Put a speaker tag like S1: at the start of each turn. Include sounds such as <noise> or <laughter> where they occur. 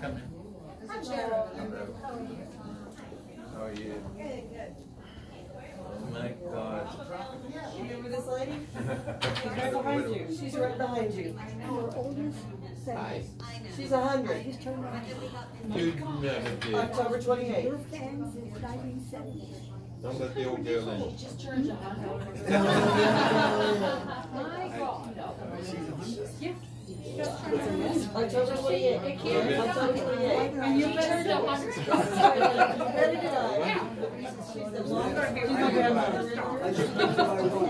S1: Come in.
S2: How are you? Good, good. Oh my God.
S3: Remember this lady? <laughs> She's right behind you. She's right behind you.
S4: Our oldest
S2: Hi.
S3: She's a
S4: I
S3: hundred.
S4: just turned on.
S2: Dude, never did.
S3: October twenty-eighth.
S4: Your fans since nineteen seventy.
S2: Don't let the old <laughs> <laughs> girl in.
S3: October twenty-eighth. October twenty-eighth.
S5: And you turned a hundred.
S3: Better did I. She's the longer. She's my grandmother.